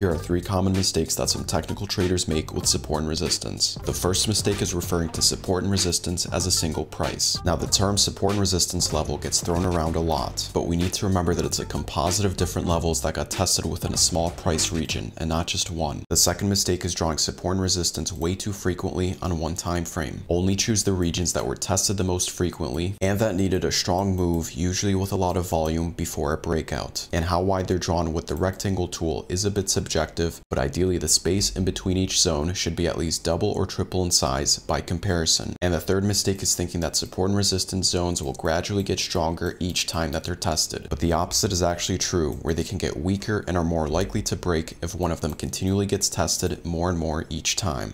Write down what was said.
Here are three common mistakes that some technical traders make with support and resistance. The first mistake is referring to support and resistance as a single price. Now the term support and resistance level gets thrown around a lot, but we need to remember that it's a composite of different levels that got tested within a small price region and not just one. The second mistake is drawing support and resistance way too frequently on one time frame. Only choose the regions that were tested the most frequently and that needed a strong move, usually with a lot of volume before a breakout. And how wide they're drawn with the rectangle tool is a bit subjective objective, but ideally the space in between each zone should be at least double or triple in size by comparison. And the third mistake is thinking that support and resistance zones will gradually get stronger each time that they're tested. But the opposite is actually true, where they can get weaker and are more likely to break if one of them continually gets tested more and more each time.